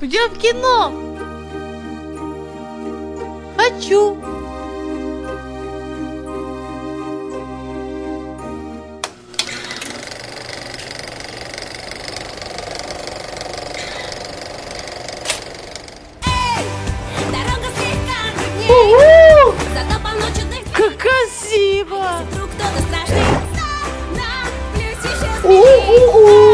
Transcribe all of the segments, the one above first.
Пойдем в кино. Хочу. Красиво! Если вдруг кто-то страшный Становлюсь еще У-у-у! смелее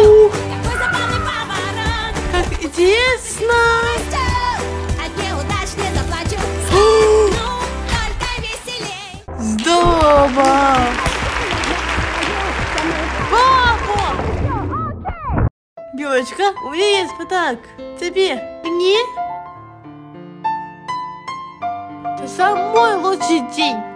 Здорово! Папа! Девочка, у меня есть подарок. Тебе, мне? Это самый лучший день.